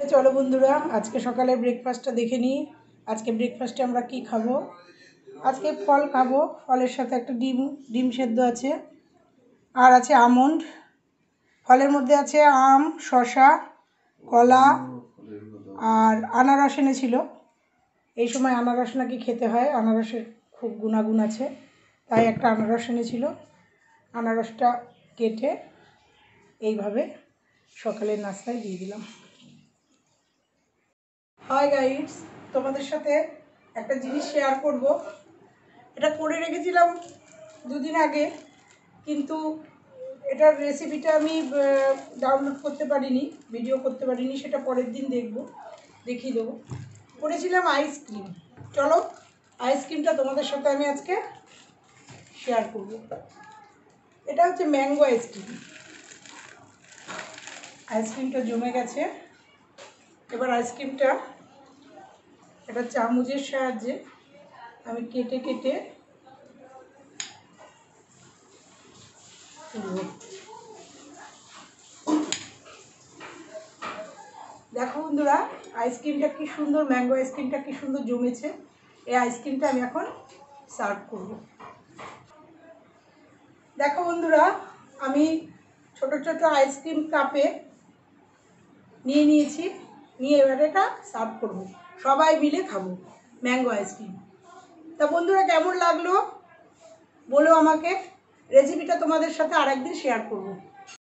চলো বন্ধুরা, আজকে সকালে ব্রেকফাস্টটা দেখে নিই। আজকে ব্রেকফাস্টে আমরা কি খাব? আজকে ফল খাব। ফলের সাথে একটা ডিম ডিম সেদ্ধ আছে। আর আছে আমন্ড। ফলের মধ্যে আছে আম শশা কলা আর আনারস এনেছিল। এই সময় আনারস নাকি খেতে হয়। আনারসের খুব গুণাগুণ আছে। তাই একটা আনারস এনেছিল। আনারসটা কেটে এইভাবে সকালের নাস্তায় দিয়ে দিলাম। হাই গাইডস তোমাদের সাথে একটা জিনিস শেয়ার করব। এটা করে রেখেছিলাম দুদিন আগে, কিন্তু এটার রেসিপিটা আমি ডাউনলোড করতে পারিনি ভিডিও করতে পারিনি, সেটা পরের দিন দেখব, দেখিয়ে দেবো। করেছিলাম আইসক্রিম চলো আইসক্রিমটা তোমাদের সাথে আমি আজকে শেয়ার করব। এটা হচ্ছে ম্যাঙ্গো আইসক্রিম আইসক্রিমটা জমে গেছে। এবার আইসক্রিমটা একটা চামচের সাহায্যে আমি কেটে কেটে দেখো বন্ধুরা, আইসক্রিমটা কি সুন্দর, ম্যাঙ্গো আইসক্রিমটা কি সুন্দর জমেছে। এই আইসক্রিমটা আমি এখন সার্ভ করব। দেখো বন্ধুরা, আমি ছোট ছোট আইসক্রিম কাপে নিয়ে নিয়েছি। নিয়ে এবার এটা সার্ভ করব। সবাই মিলে খাব ম্যাঙ্গো আইসক্রিম তা বন্ধুরা, কেমন লাগল? বলো আমাকে। রেসিপিটা তোমাদের সাথে আরেকদিন শেয়ার করব।